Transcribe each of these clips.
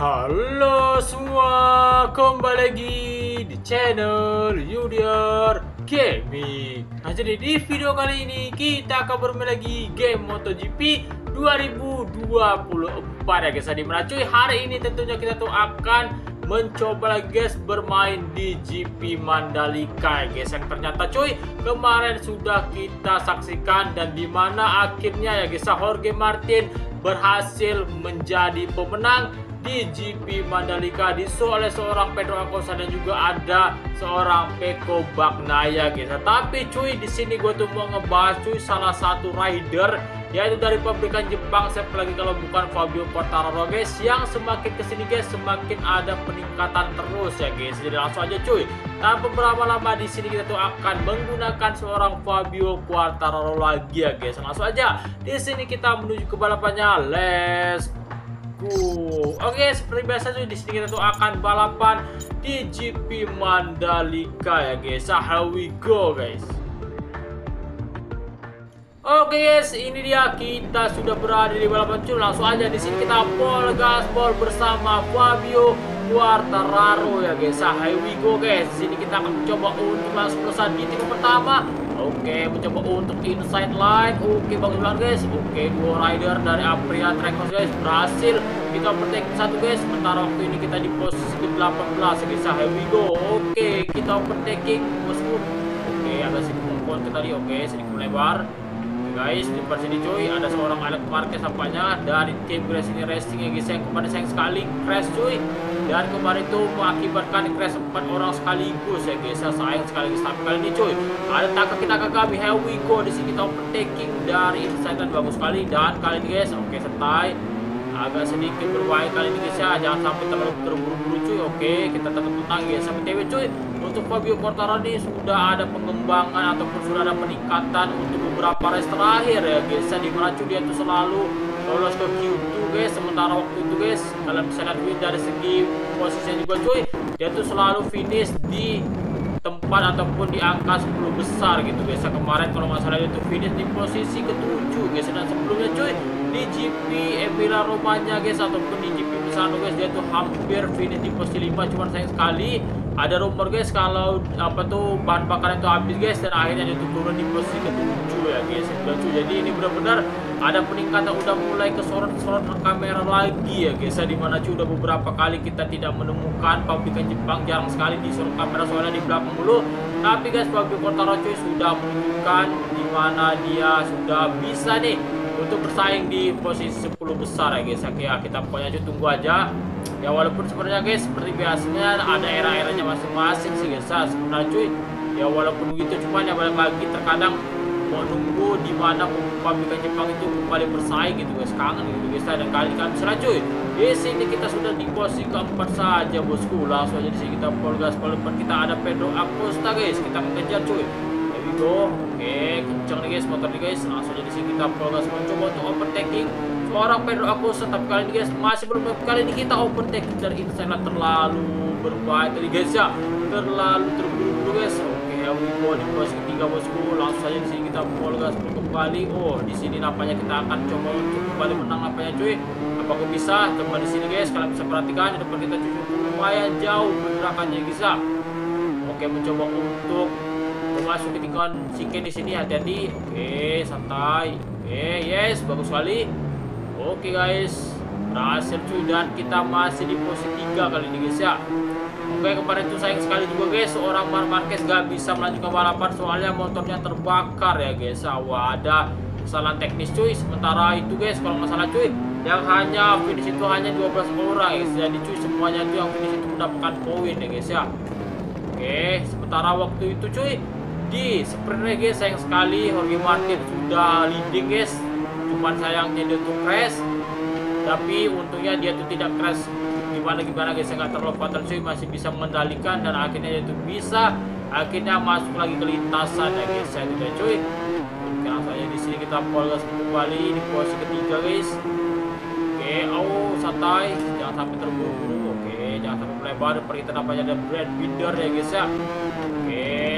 Halo semua, kembali lagi di channel Yudiar Gaming. Nah jadi di video kali ini kita akan bermain lagi game MotoGP 2024 ya guys. Di mana cuy hari ini tentunya kita tuh akan mencoba lagi guys bermain di GP Mandalika ya guys yang ternyata cuy kemarin sudah kita saksikan dan di mana akhirnya ya guys Jorge Martin berhasil menjadi pemenang di GP Mandalika disu oleh seorang Pedro Acosta dan juga ada seorang Peko Bagnaya guys. Tapi cuy di sini gue tuh mau ngebahas cuy salah satu rider yaitu dari pabrikan Jepang. Siapa lagi kalau bukan Fabio Quartararo guys yang semakin ke sini guys semakin ada peningkatan terus ya guys. Jadi langsung aja cuy. Tanpa beberapa lama di sini kita tuh akan menggunakan seorang Fabio Quartararo lagi ya guys. Langsung aja. Di sini kita menuju ke balapannya. Let's Oke, okay, seperti biasa tuh di sini kita tuh akan balapan di GP Mandalika ya guys. So, how we go guys. Oke okay guys, ini dia kita sudah berada di balapan cuy. Langsung aja di sini kita pol gaspol bersama Fabio Quartararo ya guys. So, here we go guys. Di sini kita akan mencoba untuk langsung selesai di titik pertama Oke, mencoba untuk inside line. Oke, banget guys. Oke, dua rider dari Aprilia Trackhouse guys berhasil kita overtake satu guys. Sementara waktu ini kita di posisi ke-18 guys. Here we go. Oke, kita overtaking bosku. Oke, agak sedikit kita tadi. Oke, sedikit melebar guys di sini cuy ada seorang Alex Marquez tampaknya dari tim Racing Racing ya guys yang kemarin sayang sekali crash cuy. Dan kemarin itu mengakibatkan crash empat orang sekaligus ya guys sayang sekali guys tapi kali ini cuy. Ada takak kita ke kami here we go. Di sini kita overtaking dari inside bagus sekali. Dan kali ini guys oke okay, santai agak sedikit berbahaya kali ini guys ya. Jangan sampai terburu-buru cuy. Oke kita tetap tenang ya. Sampai TW cuy untuk Fabio Quartararo sudah ada pengembangan ataupun sudah ada peningkatan untuk beberapa race terakhir ya guys. Di mana cuy dia tuh selalu lolos ke Q2 guys. Sementara waktu itu guys kalian bisa lihat dari segi posisinya juga cuy dia tuh selalu finish di tempat ataupun di angka 10 besar gitu guys. Kemarin kalau salah itu finish di posisi ke-7 guys. Dan sebelumnya cuy di GP Emilia Romagna guys ataupun di GP Misano guys dia tuh hampir finish di posisi 5 cuman sayang sekali ada rumor guys kalau apa tuh bahan bakar itu habis guys dan akhirnya dia tuh turun di posisi ke-7 ya guys jadi ini benar-benar ada peningkatan udah mulai kesorot-sorot kamera lagi ya guys ya di mana cuy udah beberapa kali kita tidak menemukan pabrikan Jepang jarang sekali disorot kamera soalnya di belakang mulu. Tapi guys pabrik Quartaro cuy sudah menunjukkan di mana dia sudah bisa nih untuk bersaing di posisi 10 besar ya guys ya kita pokoknya cuy tunggu aja ya walaupun sebenarnya guys seperti biasanya ada era-eranya masing-masing sih guys ya sebenarnya cuy. Ya walaupun gitu cuman ya balik lagi terkadang mau nunggu di mana pabrikan Jepang itu kembali bersaing gitu guys. Kangen gitu guys dan kali kali misalnya cuy di sini kita sudah di posisi keempat saja bosku. Langsung aja di sini kita polgas depan. Kita ada Pedro Acosta guys. Kita mengejar cuy. We go. Oke kencang nih guys motor nih guys. Langsung aja di sini kita polgas mencoba untuk overtaking seorang Pedro Acosta tapi kali ini guys. Masih belum kali ini. Kita overtaking dari inside terlalu berbahaya. Tadi guys ya. Terlalu terburu-buru guys. Ya Wibo di pos ketiga bosku. Langsung saja di sini kita gas kembali. Oh di sini nampaknya kita akan coba untuk kembali menang. Nampaknya cuy. Apakah bisa? Coba di sini guys. Kalian bisa perhatikan di depan kita cuy lumayan jauh pergerakannya bisa oke mencoba untuk masuk ke tikungan di sini. Hati-hati. Oke santai. Oke yes. Bagus sekali oke guys berhasil cuy dan kita masih di posisi tiga kali ini guys ya Oke kemarin itu sayang sekali juga guys seorang Mar Marquez gak bisa melanjutkan balapan soalnya motornya terbakar ya guys. Wah ada kesalahan teknis cuy. Sementara itu guys kalau nggak salah cuy yang hanya finish itu hanya 12 orang guys. Jadi cuy semuanya itu yang finish itu mendapatkan poin ya guys ya. Oke sementara waktu itu cuy di sprint guys sayang sekali Jorge Martin sudah leading guys. Cuman sayangnya dia tuh crash. Tapi untungnya dia tuh tidak crash. Gimana gimana guys? Nggak fatal cuy. Masih bisa mengendalikan dan akhirnya itu bisa akhirnya masuk lagi ke lintasan ya guys ya juga cuy. Oke langsung aja di sini kita polgas kembali di posisi ketiga guys. Oke oh santai. Jangan sampai terburu-buru. Oke jangan sampai melebar. Depan kita nampaknya ada Brad Binder ya guys ya. Oke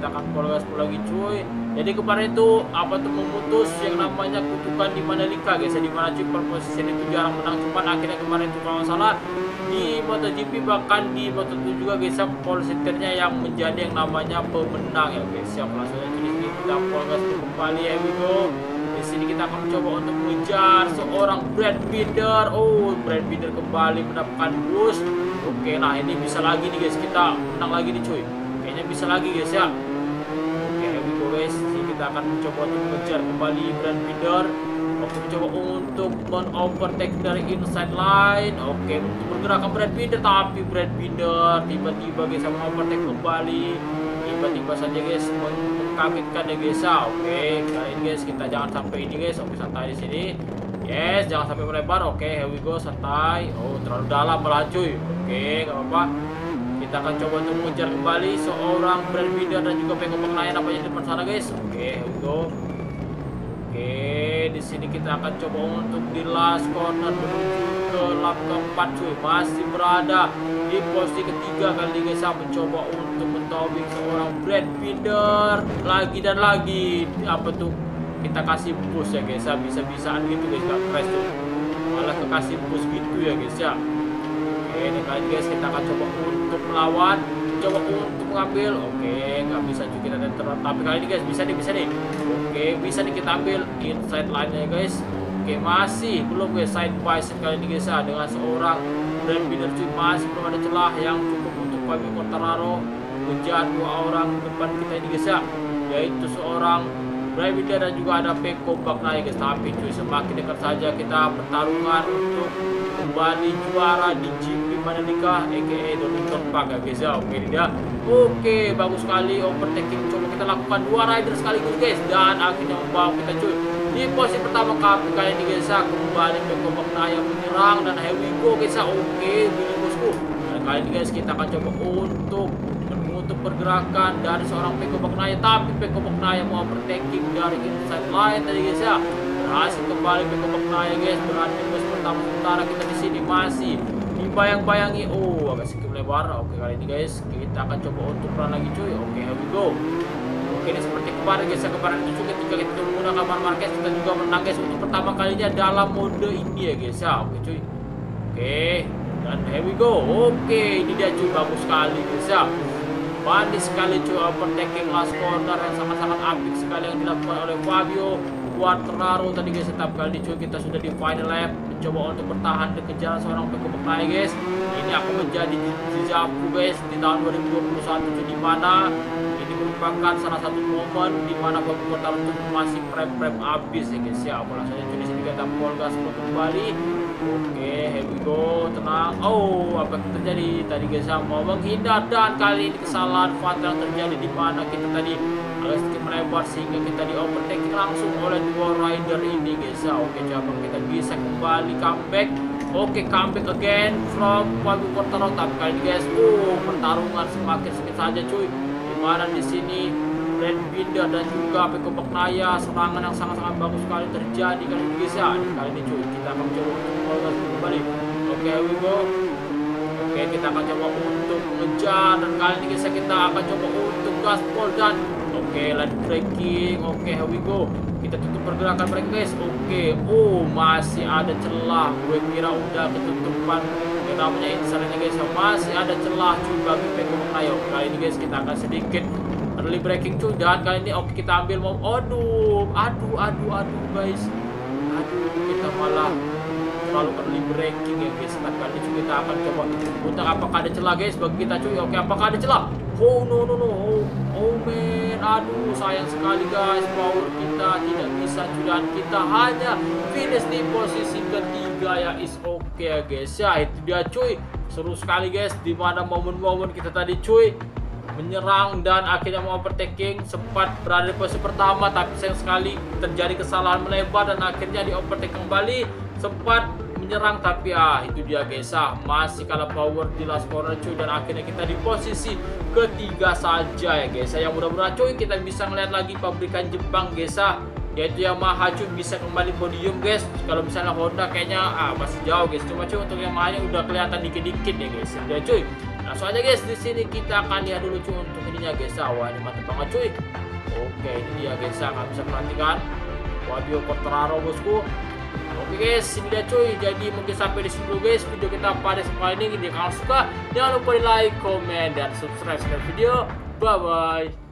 kita akan gas lagi cuy. Jadi kemarin itu apa tuh memutus yang namanya kutukan di Mandalika guys. Di mana cuy posisi itu jarang menang. Cuman akhirnya kemarin itu kalau salah di MotoGP bahkan di Moto2 juga guys ya pole yang menjadi yang namanya pemenang ya guys. Ya langsung aja ini kita gas kembali ya go di sini kita akan mencoba untuk mengejar seorang Brad Binder. Oh Brad Binder kembali mendapatkan boost. Oke nah ini bisa lagi nih guys. Kita menang lagi nih cuy. Kayaknya bisa lagi guys ya oke here we go guys. Sini kita akan mencoba untuk mengejar kembali Brad Binder Oke mencoba untuk men-overtake dari inside line. Oke untuk bergerak ke Brad Binder Tapi Brad Binder tiba-tiba guys yang overtake kembali. Tiba-tiba saja guys mengkagetkan ya guys. Ya Oke kali ini guys kita jangan sampai ini guys. Oke santai di sini. Yes jangan sampai melebar. Oke here we go santai. Oh terlalu dalam malah Oke gak apa-apa kita akan coba untuk mengejar kembali seorang Brad Binder dan juga Peko Pengenayan apa yang di depan sana guys Oke go Oke, di sini kita akan coba untuk di last corner menuju ke lap keempat cuy. Masih berada di posisi ketiga kali guys mencoba untuk mentobing seorang Brad Binder lagi dan lagi. Apa tuh? Kita kasih push ya guys Bisa-bisaan gitu guys gak press tuh. Malah kekasih push gitu ya guys ya. Oke, ini kali guys. Kita akan coba untuk melawan coba untuk mengambil. Oke nggak bisa juga kita terus tapi kali ini guys bisa nih bisa nih. Oke bisa nih kita ambil inside line nya guys. Oke masih belum guys side by side kali ini guys ya dengan seorang brand Binder cuy. Masih belum ada celah yang cukup untuk Fabio Quartararo mengejar dua orang depan kita ini guys ya yaitu seorang Binder dan juga ada Peko Baknaya guys. Tapi cuy semakin dekat saja kita pertarungan untuk kembali juara di GP Mandalika aka Donington guys ya oke oke bagus sekali overtaking coba kita lakukan dua rider sekaligus guys. Dan akhirnya membawa kita cuy. Di posisi pertama kali kali ini guys kembali ke yang menyerang dan here we go guys. Oke Billy bosku dan kali ini guys kita akan coba untuk untuk pergerakan dari seorang Peko Baknaya tapi Peko Baknaya mau overtaking dari inside line tadi guys ya berhasil kembali Peko Baknaya guys. Berada di pos pertama sementara kita di sini masih dibayang-bayangi. Oh agak sedikit lebar oke kali ini guys kita akan coba untuk pelan lagi cuy. Oke here we go. Oke ini seperti kemarin guys. Ya kemarin itu ketika kita menggunakan Mar Marquez kita juga menang guys. Untuk pertama kalinya dalam mode ini ya guys ya. Oke cuy. Oke dan here we go. Oke ini dia cuy. Bagus sekali guys ya. Manis sekali cuy overtaking last corner yang sangat-sangat apik sekali yang dilakukan oleh Fabio Quartararo tadi guys tetap kali cuy kita sudah di final lap mencoba untuk bertahan di kejaran seorang pekebek guys. Ini akan menjadi jejakku guys di tahun 2021 di mana ini merupakan salah satu momen di mana Bapak Quartararo masih prem-prem habis ya guys ya. Langsung saja di sini kita polgas kembali. Oke here we go tenang. Oh apa yang terjadi tadi guys ya? Mau menghindar dan kali ini kesalahan fatal terjadi di mana kita tadi agak sedikit melebar sehingga kita di overtaking langsung oleh dua rider ini guys. Ya oke coba kita bisa kembali comeback. Oke comeback again from Wagu tapi kali ini guys oh pertarungan semakin sedikit saja cuy. Di mana di sini Red Binder dan juga Peko Baknaya serangan yang sangat-sangat bagus sekali terjadi kali ini guys. Ya kali ini cuy kita akan coba untuk kembali. Oke okay, we go. Oke kita akan coba untuk mengejar. Dan kali ini guys kita akan coba untuk gaspol dan Oke, okay, line braking. Oke, okay, here we go. Kita tutup pergerakan mereka, guys. Oke. Okay. Oh, masih ada celah. Gue kira udah ketutupan yang namanya insertnya, guys. Masih ada celah cuy bagi Ayo, kali ini guys kita akan sedikit early braking cuy. Dan kali ini oke kita ambil mau. Aduh, aduh, aduh, aduh, guys. Aduh, kita malah terlalu early braking ya guys. Kali ini kita akan coba untuk apakah ada celah guys bagi kita cuy. Oke, apakah ada celah? Oh no no no. Oh, oh man. Aduh sayang sekali guys. Power kita tidak bisa dan kita hanya finish di posisi ketiga ya is oke okay, ya guys. Ya itu dia cuy. Seru sekali guys di mana momen-momen kita tadi cuy menyerang dan akhirnya mau overtaking sempat berada di posisi pertama tapi sayang sekali terjadi kesalahan melebar dan akhirnya di overtake kembali sempat menyerang tapi ah itu dia guys. Ah masih kalah power di last corner cuy. Dan akhirnya kita di posisi ketiga saja ya guys. Yang mudah-mudahan cuy kita bisa ngeliat lagi pabrikan Jepang guys ah. Yaitu Yamaha cuy bisa kembali podium guys. Kalau misalnya Honda kayaknya ah masih jauh guys. Cuma cuy untuk Yamaha nya udah kelihatan dikit-dikit ya guys. Ya cuy. Langsung aja guys. Di sini kita akan lihat dulu cuy untuk ininya guys. Ah wah ini mantap banget cuy. Oke ini dia guys. Ya kalian bisa perhatikan. Fabio Quartararo bosku Oke guys, ini dia cuy. Jadi mungkin sampai di sini guys video kita pada kali ini. Jika kalian suka, jangan lupa di like, comment, dan subscribe channel video. Bye bye.